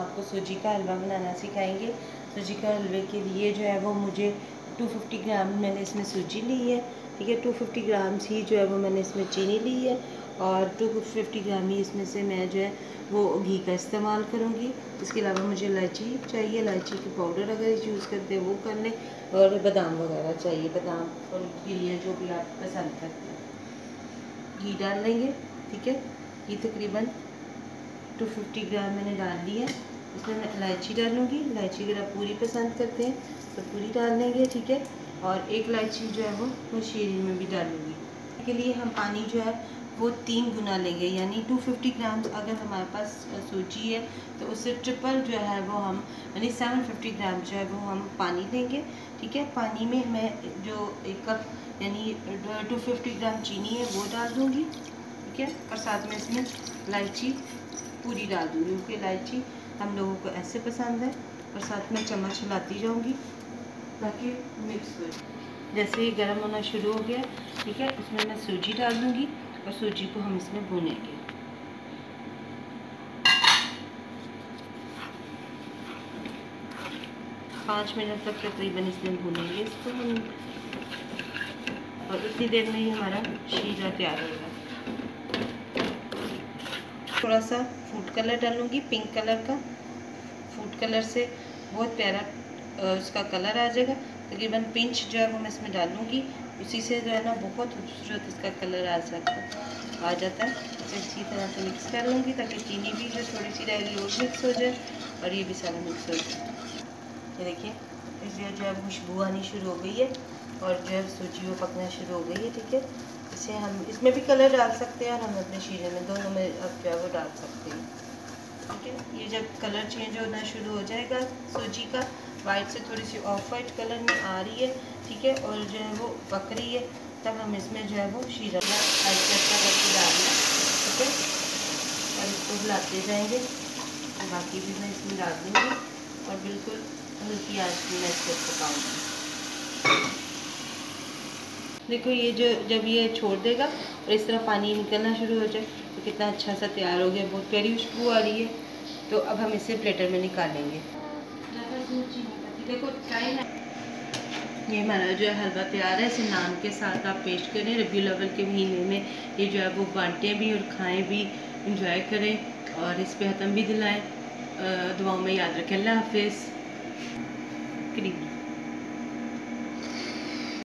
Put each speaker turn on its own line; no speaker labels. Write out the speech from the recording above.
आपको सूजी का हलवा बनाना सिखाएँगे। सूजी का हलवे के लिए जो है वो मुझे 250 ग्राम मैंने इसमें सूजी ली है, ठीक है? 250 ग्राम ही जो है वो मैंने इसमें चीनी ली है और 250 ग्राम ही इसमें से मैं जो है वो घी का इस्तेमाल करूँगी। इसके अलावा मुझे इलायची चाहिए, इलायची की पाउडर अगर यूज़ करते हैं वो कर लें और बादाम वगैरह चाहिए, बादाम और गिरिया जो भी आप पसंद करते हैं। घी डाल लेंगे, ठीक है? ये तकरीबन 250 ग्राम मैंने डाल दी है। इसमें मैं इलायची डालूँगी। इलायची अगर आप पूरी पसंद करते हैं तो पूरी डाल लेंगे ठीक है? और एक इलायची जो है वो मैं शीरी में भी डालूँगी। के लिए हम पानी जो है, वो तीन गुना लेंगे। यानी 250 फिफ्टी ग्राम अगर हमारे पास सूजी है तो उससे ट्रिपल जो है, वो हम, यानी 750 ग्राम जो है, वो हम पानी लेंगे, ठीक है? पानी में मैं जो एक कप, यानी 250 ग्राम चीनी है, वो डाल दूँगी, ठीक है? और साथ में इसमें इलायची पूरी डाल दूँगी क्योंकि इलायची। हम लोगों को ऐसे पसंद है और साथ में चम्मच हिलाती जाऊँगी। ताकि मिक्स हो जैसे ही गर्म होना शुरू हो गया, ठीक है इसमें मैं सूजी डाल दूँगी और सूजी को हम इसमें भूनेंगे। पाँच मिनट तक तकरीबन इसमें भूनेंगे इसको हम। और उतनी देर में ही हमारा शीरा तैयार होगा। थोड़ा सा फ़ूड कलर डालूँगी पिंक कलर का। फ़ूड कलर से बहुत प्यारा उसका कलर आ जाएगा। तकरीबन पिंच जो है वो मैं इसमें डालूँगी। उसी से जो है ना बहुत खूबसूरत इसका कलर आ सकता आ जाता है। इसे अच्छी तरह से मिक्स कर लूँगी ताकि चीनी भी जो थोड़ी सी रहेगी वो मिक्स हो जाए और ये भी सारा मिक्स हो जाए। ये देखिए इसलिए जो है खुशबू आनी शुरू हो गई है और जो है सूजी वो पकना शुरू हो गई है, ठीक है? इसे हम, इसमें भी कलर डाल सकते हैं और हम अपने शीरे में दोनों में अब जो है वो डाल सकते हैं। ठीक है? ये जब कलर चेंज होना शुरू हो जाएगा, सूजी का वाइट से थोड़ी सी ऑफ़ वाइट कलर में आ रही है, ठीक है? और जो है वो पक रही है, तब हम इसमें जो है वो शीरा अच्छा करके डालना ठीक है? और इसको हिलाते जाएँगे। बाकी भी मैं इसमें डाल दूँगी और बिल्कुल हल्की आँच में मैं इसको पकाऊँगी। देखो ये जो, जब ये छोड़ देगा और इस तरह पानी निकलना शुरू हो जाए तो कितना अच्छा सा तैयार हो गया, बहुत प्यारी खुशबू आ रही है। तो अब हम इसे प्लेटर में निकालेंगे। देखो ये हमारा जो है हलवा तैयार है, इसे नान के साथ आप पेश करें रबी अव्वल के महीने में ये जो है वो बांटें भी और खाएँ भी इंजॉय करें और इस पर हतम भी दिलाएँ। दुआओं में याद रखें। अल्लाह हाफिज़। करीब